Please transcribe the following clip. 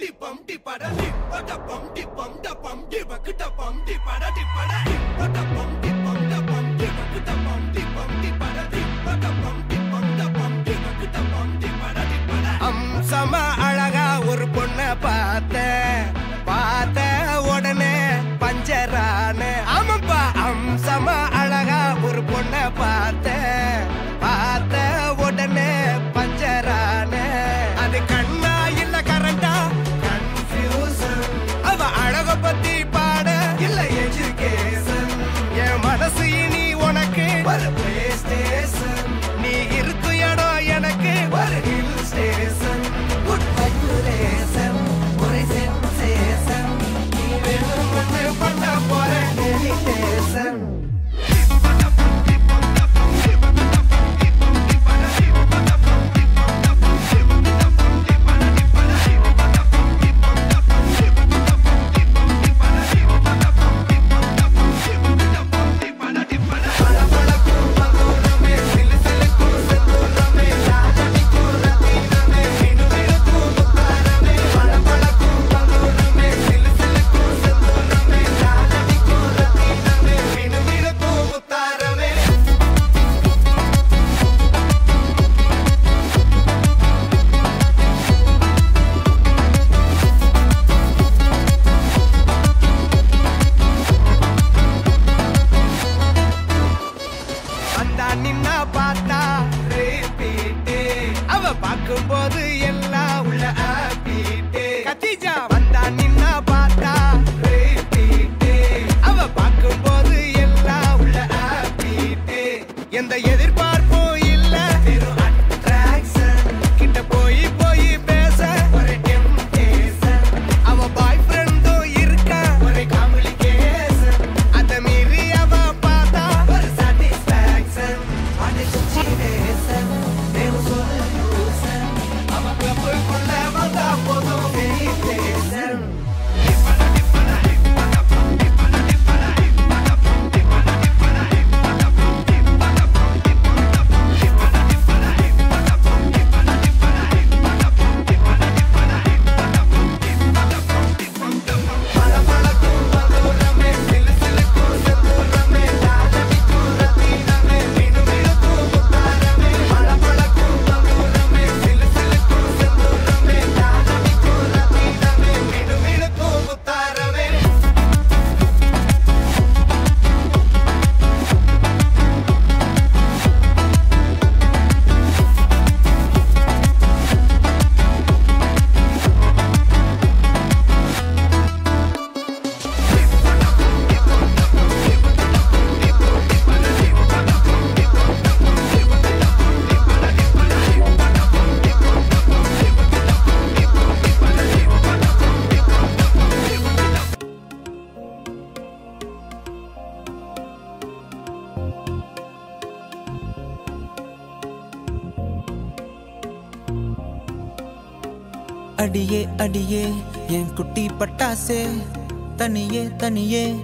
டிப்பம் டிப்பட டிப்படப்பம் டிப்பம் டப்பம் டிபக்கு டப்பம் டிப்பட டிப்பட டிப்படப்பம் டிப்பம் டப்பம் டிபக்கு டப்பம் டிப்பம் டிப்பட டிப்படப்பம் டிப்பம் டப்பம் டிபக்கு டப்பம் டிப்பட டிப்பட அம்சம Let's see. பார்த்தா நின்னா பார்த்தா அவ பார்க்கும் போது எல்லாம் உள்ள அடியே அடியே என் குட்டி பட்டாசே. தனியே தனியே.